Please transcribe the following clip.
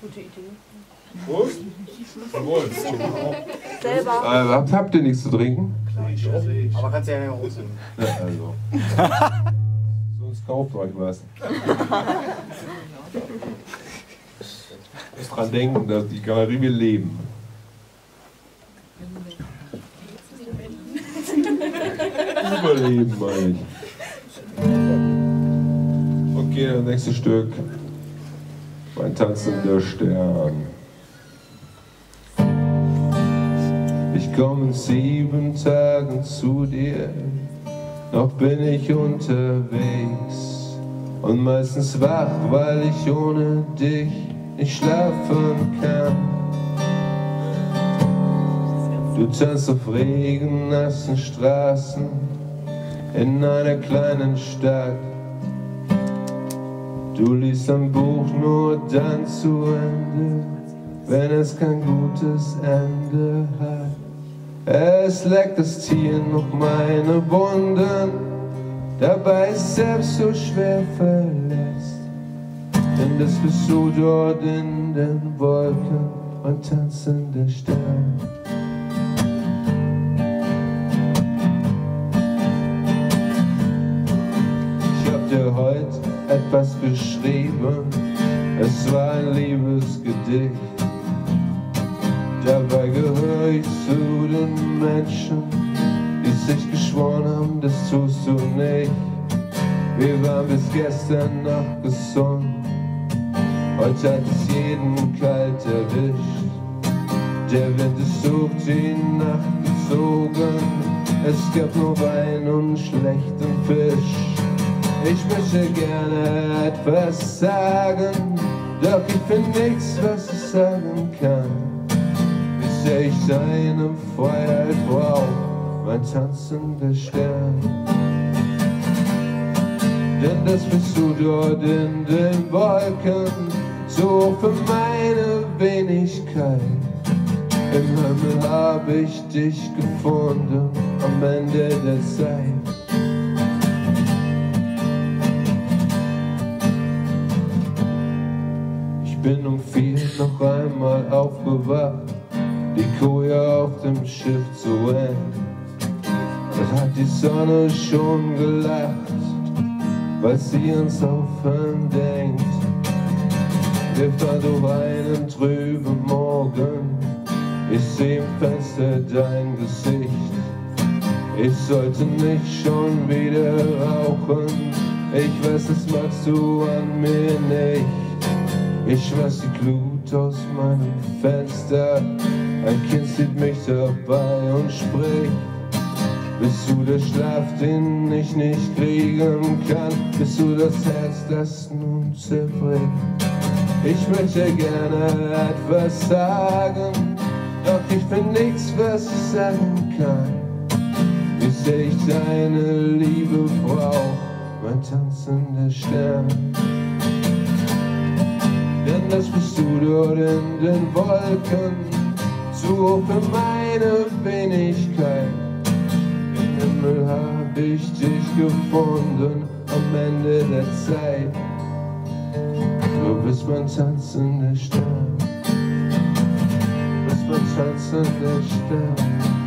Gute Idee. Prost. Prost. Selber. Äh, habt, habt ihr nichts zu trinken? Aber kannst du ja nicht rausnehmen. Ja, also. Sonst kauft euch was. Muss dran denken, dass die Galerie will leben. Überleben, meine ich. Okay, das nächste Stück. Mein tanzender Stern. Ich komme in sieben Tagen zu dir, noch bin ich unterwegs und meistens wach, weil ich ohne dich nicht schlafen kann. Du tanzt auf regennassen Straßen in einer kleinen Stadt. Du liest ein Buch nur dann zu Ende, wenn es kein gutes Ende hat. Es leckt das Tier noch meine Wunden, dabei ist selbst so schwer verletzt. Denn das bist du dort in den Wolken und tanzender Stern. Ich hab dir heute etwas geschrieben, es war ein Liebesgedicht. Dabei gehöre ich zu den Menschen, die sich geschworen haben, das tust du nicht. Wir waren bis gestern noch gesund, heute hat es jeden kalt erwischt. Der Wind ist durch die Nacht gezogen, es gab nur Wein und schlechten Fisch. Ich möchte gerne etwas sagen, doch ich finde nichts, was ich sagen kann. Bis ich deine Freiheit brauch, mein tanzender Stern. Denn das bist du dort in den Wolken, so für meine Wenigkeit. Im Himmel hab ich dich gefunden, am Ende der Zeit. Bin um vier noch einmal aufgewacht, die Koje auf dem Schiff zu eng. Da hat die Sonne schon gelacht, weil sie uns aufhören denkt. Wir fahren durch einen trüben Morgen, ich seh im Fenster dein Gesicht. Ich sollte nicht schon wieder rauchen, ich weiß, das magst du an mir nicht. Ich schmeiß die Glut aus meinem Fenster, ein Kind sieht mich dabei und spricht. Bist du der Schlaf, den ich nicht kriegen kann? Bist du das Herz, das nun zerbricht? Ich möchte gerne etwas sagen, doch ich bin nichts, was ich sagen kann. Bis ich deine Liebe brauch, mein tanzender Stern. Das bist du dort in den Wolken, zu hoch für meine Wenigkeit. Im Himmel hab ich dich gefunden, am Ende der Zeit. Du bist mein tanzender Stern. Du bist mein tanzender Stern. Du bist